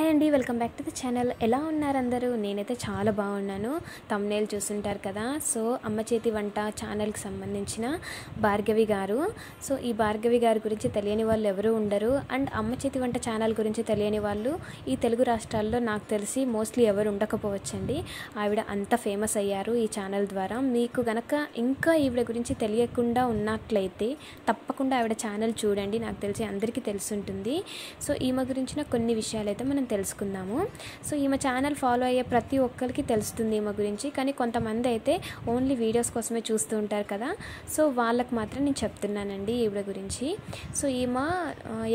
Hi అండి welcome back to the channel. ఎలా ఉన్నారు అందరూ? నేనైతే చాలా బాగున్నాను. తమ్నేల్ చూస్తుంటారు కదా. సో అమ్మ చేతి వంట ఛానల్కి సంబంధించిన భార్గవి గారు. సో ఈ భార్గవి గారి గురించి తెలియని వాళ్ళు ఎవరు ఉండరు. అండ్ అమ్మ చేతి వంట ఛానల్ గురించి తెలియని వాళ్ళు ఈ తెలుగు రాష్ట్రాల్లో నాకు తెలిసి మోస్ట్లీ ఎవరు ఉండకపోవచ్చండి. ఆవిడ అంత ఫేమస్ అయ్యారు ఈ ఛానల్ ద్వారా. మీకు గనక ఇంకా ఈవిడ గురించి తెలియకుండా ఉన్నట్లయితే తప్పకుండా ఆవిడ ఛానల్ చూడండి. నాకు తెలిసి అందరికీ తెలుసుంటుంది. సో ఈమె గురించిన కొన్ని విషయాలు అయితే మనం తెలుసుకుందాము. సో ఈమె ఛానల్ ఫాలో అయ్యే ప్రతి ఒక్కరికి తెలుస్తుంది ఈమె గురించి. కానీ కొంతమంది అయితే ఓన్లీ వీడియోస్ కోసమే చూస్తూ ఉంటారు కదా. సో వాళ్ళకి మాత్రం నేను చెప్తున్నానండి ఈవిడ గురించి. సో ఈమె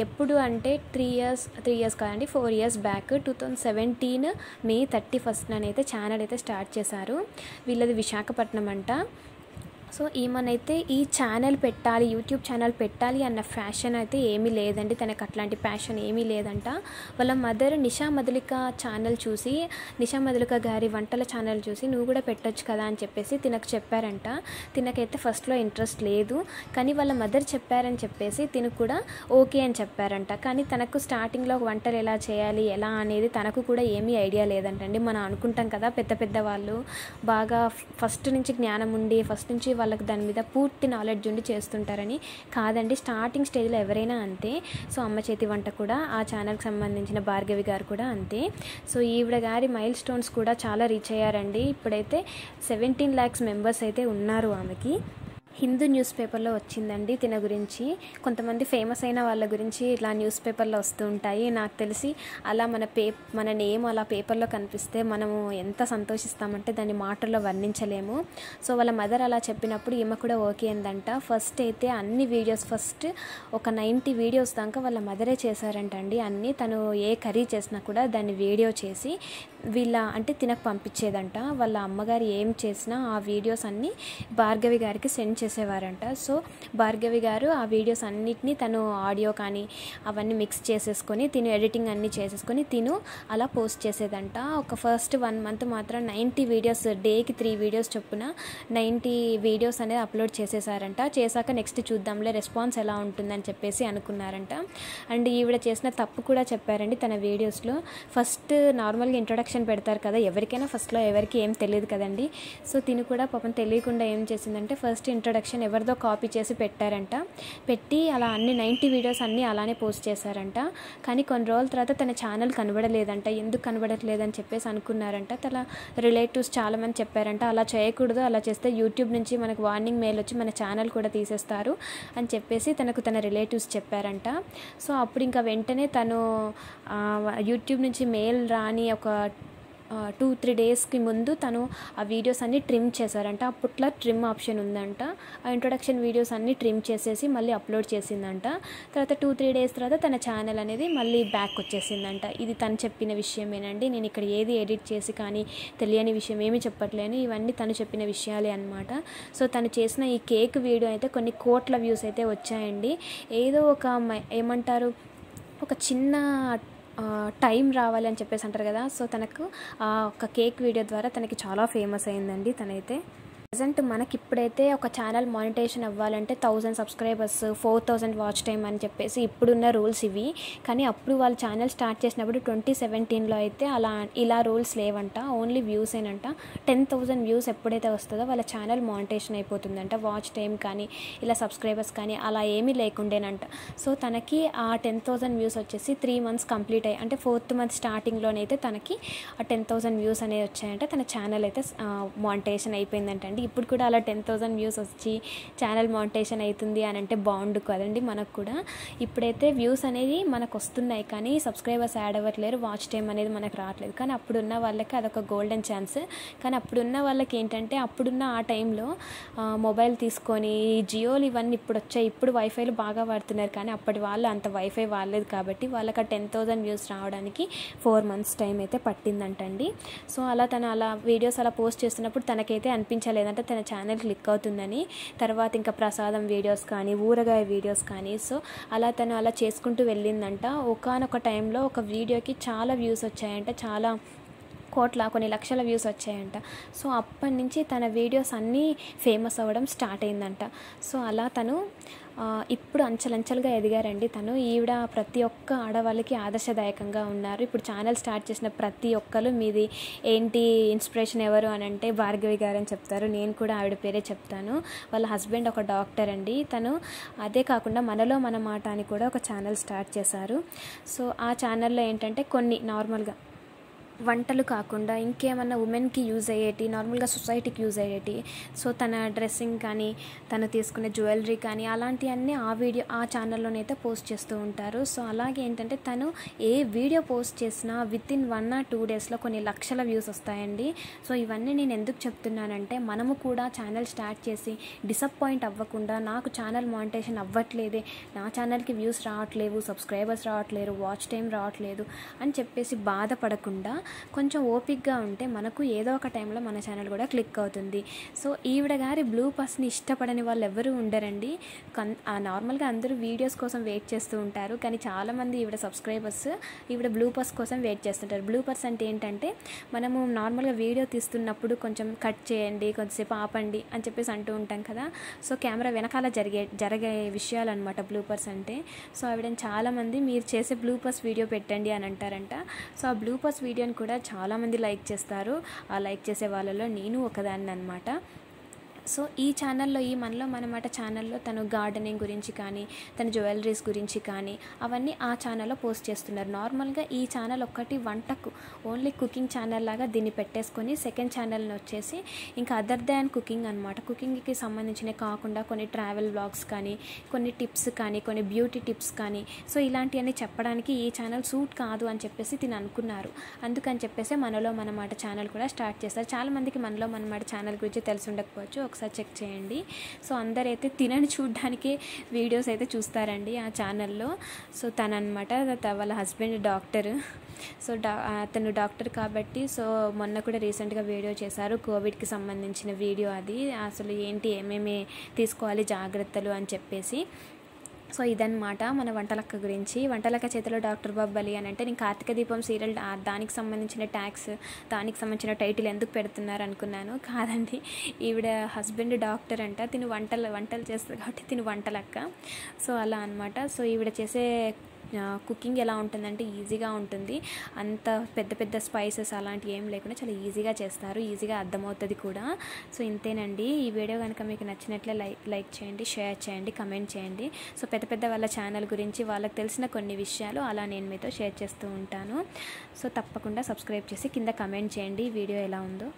ఎప్పుడు అంటే త్రీ ఇయర్స్ త్రీ ఇయర్స్ కాదండి four years back two thousand seventeen May thirty first అయితే ఛానల్ అయితే స్టార్ట్ చేశారు. వీళ్ళది విశాఖపట్నం అంట. సో ఈమెనైతే ఈ ఛానల్ పెట్టాలి యూట్యూబ్ ఛానల్ పెట్టాలి అన్న ఫ్యాషన్ అయితే ఏమీ లేదండి. తనకు అట్లాంటి ప్యాషన్ ఏమీ లేదంట. వాళ్ళ మదర్ నిషా మధులిక ఛానల్ చూసి నిషా మధులిక గారి వంటల ఛానల్ చూసి నువ్వు కూడా పెట్టొచ్చు కదా అని చెప్పేసి తినకు చెప్పారంట. తినకైతే ఫస్ట్లో ఇంట్రెస్ట్ లేదు. కానీ వాళ్ళ మదర్ చెప్పారని చెప్పేసి తినకు కూడా ఓకే అని చెప్పారంట. కానీ తనకు స్టార్టింగ్లో వంటలు ఎలా చేయాలి ఎలా అనేది తనకు కూడా ఏమీ ఐడియా లేదంటండి. మనం అనుకుంటాం కదా పెద్ద పెద్ద వాళ్ళు బాగా ఫస్ట్ నుంచి జ్ఞానం ఉండి ఫస్ట్ నుంచి వాళ్ళకి దాని మీద పూర్తి నాలెడ్జ్ ఉండి చేస్తుంటారని కాదండి స్టార్టింగ్ స్టేజ్లో ఎవరైనా అంతే. సో అమ్మ చేతి వంట కూడా ఆ ఛానల్కి సంబంధించిన భార్గవి గారు కూడా అంతే. సో ఈవిడ గారి మైల్ స్టోన్స్ కూడా చాలా రీచ్ అయ్యారండి. ఇప్పుడైతే సెవెంటీన్ ల్యాక్స్ మెంబర్స్ అయితే ఉన్నారు ఆమెకి. హిందూ న్యూస్ పేపర్లో వచ్చిందండి తిన గురించి. కొంతమంది ఫేమస్ అయిన వాళ్ళ గురించి ఇలా న్యూస్ పేపర్లో వస్తూ ఉంటాయి. నాకు తెలిసి అలా మన పే మన నేమ్ అలా పేపర్లో కనిపిస్తే మనము ఎంత సంతోషిస్తామంటే దాన్ని మాటల్లో వర్ణించలేము. సో వాళ్ళ మదర్ అలా చెప్పినప్పుడు ఈమె కూడా ఓకే అందంట. ఫస్ట్ అయితే అన్ని వీడియోస్ ఫస్ట్ ఒక నైంటీ వీడియోస్ దాకా వాళ్ళ మదరే చేశారంటండి. అన్నీ తను ఏ కర్రీ చేసినా కూడా దాన్ని వీడియో చేసి వీళ్ళ అంటే తినకు పంపించేదంట. వాళ్ళ అమ్మగారు ఏం చేసినా ఆ వీడియోస్ అన్నీ భార్గవి గారికి సెండ్ చేసేవారంట. సో భార్గవి గారు ఆ వీడియోస్ అన్నిటినీ తను ఆడియో కానీ అవన్నీ మిక్స్ చేసేసుకొని తిను ఎడిటింగ్ అన్నీ చేసేసుకొని తిను అలా పోస్ట్ చేసేదంట. ఒక ఫస్ట్ వన్ మంత్ మాత్రం నైంటీ వీడియోస్ డేకి త్రీ వీడియోస్ చొప్పున నైంటీ వీడియోస్ అనేది అప్లోడ్ చేసేసారంట. చేశాక నెక్స్ట్ చూద్దాంలే రెస్పాన్స్ ఎలా ఉంటుందని చెప్పేసి అనుకున్నారంట. అండ్ ఈవిడ చేసిన తప్పు కూడా చెప్పారండి తన వీడియోస్లో. ఫస్ట్ నార్మల్గా ఇంట్రొడక్షన్ పెడతారు కదా ఎవరికైనా ఫస్ట్లో ఎవరికి ఏం తెలియదు కదండి. సో తిని కూడా పాపం తెలియకుండా ఏం చేసిందంటే ఫస్ట్ ఇంట్రొడక్షన్ ఎవరిదో కాపీ చేసి పెట్టారంట. పెట్టి అలా అన్ని నైంటీ వీడియోస్ అన్నీ అలానే పోస్ట్ చేశారంట. కానీ కొన్ని రోజుల తర్వాత తన ఛానల్ కనబడలేదంట. ఎందుకు కనబడట్లేదని చెప్పేసి అనుకున్నారంట. తన రిలేటివ్స్ చాలామంది చెప్పారంట అలా చేయకూడదు అలా చేస్తే యూట్యూబ్ నుంచి మనకు వార్నింగ్ మెయిల్ వచ్చి మన ఛానల్ కూడా తీసేస్తారు అని చెప్పేసి తనకు తన రిలేటివ్స్ చెప్పారంట. సో అప్పుడు ఇంకా వెంటనే తను యూట్యూబ్ నుంచి మెయిల్ రాని ఒక టూ త్రీ డేస్కి ముందు తను ఆ వీడియోస్ అన్నీ ట్రిమ్ చేశారంట. అప్పట్లో ట్రిమ్ ఆప్షన్ ఉందంట. ఆ ఇంట్రొడక్షన్ వీడియోస్ అన్నీ ట్రిమ్ చేసేసి మళ్ళీ అప్లోడ్ చేసిందంట. తర్వాత టూ త్రీ డేస్ తర్వాత తన ఛానల్ అనేది మళ్ళీ బ్యాక్ వచ్చేసిందంట. ఇది తను చెప్పిన విషయమేనండి. నేను ఇక్కడ ఏది ఎడిట్ చేసి కానీ తెలియని విషయం ఏమీ చెప్పట్లేను. ఇవన్నీ తను చెప్పిన విషయాలే అనమాట సో తను చేసిన ఈ కేక్ వీడియో అయితే కొన్ని కోట్ల వ్యూస్ అయితే వచ్చాయండి. ఏదో ఒక మ- ఏమంటారు? ఒక చిన్న టైం రావాలి అని చెప్పేసి అంటారు కదా. సో తనకు ఆ ఒక కేక్ వీడియో ద్వారా తనకి చాలా ఫేమస్ అయిందండి తనైతే. ప్రజెంట్ మనకి ఇప్పుడైతే ఒక ఛానల్ మానిటేషన్ అవ్వాలంటే thousand subscribers four thousand watch time అని చెప్పేసి ఇప్పుడున్న రూల్స్ ఇవి. కానీ అప్పుడు వాళ్ళ ఛానల్ స్టార్ట్ చేసినప్పుడు ట్వంటీ సెవెంటీన్లో అయితే అలా ఇలా రూల్స్ లేవంట. ఓన్లీ వ్యూస్ ఏనంట. టెన్ థౌజండ్ వ్యూస్ ఎప్పుడైతే వస్తుందో వాళ్ళ ఛానల్ మానిటేషన్ అయిపోతుందంట. వాచ్ టైం కానీ ఇలా సబ్స్క్రైబర్స్ కానీ అలా ఏమీ లేకుండేనంట. సో తనకి ఆ టెన్ థౌజండ్ వ్యూస్ వచ్చేసి త్రీ మంత్స్ కంప్లీట్ అయ్యి అంటే ఫోర్త్ మంత్ స్టార్టింగ్లోనైతే తనకి ఆ టెన్ థౌజండ్ వ్యూస్ అనేవి వచ్చాయంటే. తన ఛానల్ అయితే మానిటేషన్ అయిపోయిందంటండి. ఇప్పుడు కూడా అలా టెన్ థౌజండ్ వ్యూస్ వచ్చి ఛానల్ మానిటేషన్ అవుతుంది అని అంటే బాగుండు కదండి మనకు కూడా. ఇప్పుడైతే వ్యూస్ అనేది మనకు వస్తున్నాయి కానీ సబ్స్క్రైబర్స్ యాడ్ అవ్వట్లేరు వాచ్ టైం అనేది మనకు రావట్లేదు. కానీ అప్పుడున్న వాళ్ళకి అదొక గోల్డెన్ ఛాన్స్. కానీ అప్పుడున్న వాళ్ళకి ఏంటంటే అప్పుడున్న ఆ టైంలో మొబైల్ తీసుకొని జియోలు ఇవన్నీ ఇప్పుడు వచ్చాయి. ఇప్పుడు వైఫైలు బాగా వాడుతున్నారు కానీ అప్పటి వాళ్ళు అంత వైఫై వాడలేదు కాబట్టి వాళ్ళకి ఆ టెన్ థౌజండ్ వ్యూస్ రావడానికి ఫోర్ మంత్స్ టైం అయితే పట్టిందంటండి. సో అలా తను అలా వీడియోస్ అలా పోస్ట్ చేస్తున్నప్పుడు తనకైతే అనిపించలేదంటే. తన ఛానల్ క్లిక్ అవుతుందని తర్వాత ఇంకా ప్రసాదం వీడియోస్ కానీ ఊరగాయ వీడియోస్ కానీ సో అలా తను అలా చేసుకుంటూ వెళ్ళిందంట. ఒకనొక టైంలో ఒక వీడియోకి చాలా వ్యూస్ వచ్చాయంట. చాలా కోట్ల కొన్ని లక్షల వ్యూస్ వచ్చాయంట. సో అప్పటి నుంచి తన వీడియోస్ అన్నీ ఫేమస్ అవ్వడం స్టార్ట్ అయిందంట. సో అలా తను ఇప్పుడు అంచెలంచెలుగా ఎదిగారండి తను. ఈవిడ ప్రతి ఒక్క ఆడవాళ్ళకి ఆదర్శదాయకంగా ఉన్నారు. ఇప్పుడు ఛానల్ స్టార్ట్ చేసిన ప్రతి ఒక్కరు మీది ఏంటి ఇన్స్పిరేషన్ ఎవరు అని అంటే భార్గవి గారు అని చెప్తారు. నేను కూడా ఆవిడ పేరే చెప్తాను. వాళ్ళ హస్బెండ్ ఒక డాక్టర్ అండి. తను అదే కాకుండా మనలో మన మాట అని కూడా ఒక ఛానల్ స్టార్ట్ చేశారు. సో ఆ ఛానల్లో ఏంటంటే కొన్ని నార్మల్గా వంటలు కాకుండా ఇంకేమన్నా ఉమెన్కి యూజ్ అయ్యేటి నార్మల్గా సొసైటీకి యూజ్ అయ్యేటి. సో తన డ్రెస్సింగ్ కానీ తను తీసుకునే జ్యువెలరీ కానీ అలాంటివన్నీ ఆ వీడియో ఆ ఛానల్లోనైతే పోస్ట్ చేస్తూ ఉంటారు. సో అలాగే ఏంటంటే తను ఏ వీడియో పోస్ట్ చేసినా within one or two డేస్లో కొన్ని లక్షల వ్యూస్ వస్తాయండి. సో ఇవన్నీ నేను ఎందుకు చెప్తున్నానంటే మనము కూడా ఛానల్ స్టార్ట్ చేసి డిసప్పాయింట్ అవ్వకుండా నాకు ఛానల్ మానిటేషన్ అవ్వట్లేదే నా ఛానల్కి వ్యూస్ రావట్లేవు సబ్స్క్రైబర్స్ రావట్లేరు వాచ్ టైం రావట్లేదు అని చెప్పేసి బాధపడకుండా కొంచెం ఓపిక్గా ఉంటే మనకు ఏదో ఒక టైంలో మన ఛానల్ కూడా క్లిక్ అవుతుంది. సో ఈవిడ గారి బ్లూ పస్ని ఇష్టపడని వాళ్ళు ఎవరు ఉండరండి. కన్ ఆ నార్మల్గా అందరూ వీడియోస్ కోసం వెయిట్ చేస్తూ ఉంటారు. కానీ చాలామంది ఈవిడ సబ్స్క్రైబర్స్ ఈవిడ బ్లూ పస్ కోసం వెయిట్ చేస్తుంటారు. బ్లూ పర్స్ అంటే ఏంటంటే మనము నార్మల్గా వీడియో తీస్తున్నప్పుడు కొంచెం కట్ చేయండి కొంచెంసేపు ఆపండి అని చెప్పేసి అంటూ ఉంటాం కదా. సో కెమెరా వెనకాల జరిగే జరిగే విషయాలు అనమాట బ్లూపర్స్ అంటే. సో ఆవిడని చాలామంది మీరు చేసే బ్లూపర్స్ వీడియో పెట్టండి అని అంటారంట. సో ఆ బ్లూపర్స్ వీడియోని కూడా చాలామంది లైక్ చేస్తారు. ఆ లైక్ చేసే వాళ్ళలో నేను ఒకదాన్ని అనమాట సో ఈ ఛానల్లో ఈ మనలో మనమాట ఛానల్లో తను గార్డెనింగ్ గురించి కానీ తన జ్యువెలరీస్ గురించి కానీ అవన్నీ ఆ ఛానల్లో పోస్ట్ చేస్తున్నారు. నార్మల్గా ఈ ఛానల్ ఒక్కటి వంటకు ఓన్లీ కుకింగ్ ఛానల్ లాగా దీన్ని పెట్టేసుకొని సెకండ్ ఛానల్ని వచ్చేసి ఇంకా అదర్ దాన్ కుకింగ్ అనమాట కుకింగ్కి సంబంధించినవి కాకుండా కొన్ని ట్రావెల్ బ్లాగ్స్ కానీ కొన్ని టిప్స్ కానీ కొన్ని బ్యూటీ టిప్స్ కానీ సో ఇలాంటివన్నీ చెప్పడానికి ఈ ఛానల్ సూట్ కాదు అని చెప్పేసి తిని అనుకున్నారు. అందుకని చెప్పేసి మనలో మనమాట ఛానల్ కూడా స్టార్ట్ చేస్తారు. చాలామందికి మనలో మనమాట ఛానల్ గురించి తెలిసి ఉండకపోవచ్చు. ఒకసారి చెక్ చేయండి. సో అందరైతే తినని చూడడానికి వీడియోస్ అయితే చూస్తారండి ఆ ఛానల్లో. సో తననమాట వాళ్ళ హస్బెండ్ డాక్టర్. సో డా అతను డాక్టర్ కాబట్టి సో మొన్న కూడా రీసెంట్గా వీడియో చేశారు. కోవిడ్కి సంబంధించిన వీడియో అది. అసలు ఏంటి ఏమేమి తీసుకోవాలి జాగ్రత్తలు అని చెప్పేసి. సో ఇదన్నమాట మన వంటలక్క గురించి. వంటలక్క చేతిలో డాక్టర్ బాబ్బలి అని అంటే నేను కార్తీక దీపం సీరియల్ దానికి సంబంధించిన ట్యాక్స్ దానికి సంబంధించిన టైటిల్ ఎందుకు పెడుతున్నారు అనుకున్నాను. కాదండి ఈవిడ హస్బెండ్ డాక్టర్ అంట తిను వంటలు వంటలు చేస్తారు కాబట్టి తిను వంటలక్క. సో అలా అనమాట సో ఈవిడ చేసే కుకింగ్ ఎలా ఉంటుందంటే ఈజీగా ఉంటుంది. అంత పెద్ద పెద్ద స్పైసెస్ అలాంటివి ఏం లేకుండా చాలా ఈజీగా చేస్తారు. ఈజీగా అర్థమవుతుంది కూడా. సో ఇంతేనండి. ఈ వీడియో కనుక మీకు నచ్చినట్లే లైక్ లైక్ చేయండి షేర్ చేయండి కమెంట్ చేయండి. సో పెద్ద పెద్ద వాళ్ళ ఛానల్ గురించి వాళ్ళకి తెలిసిన కొన్ని విషయాలు అలా నేను మీతో షేర్ చేస్తూ ఉంటాను. సో తప్పకుండా సబ్స్క్రైబ్ చేసి కింద కమెంట్ చేయండి ఈ వీడియో ఎలా ఉందో.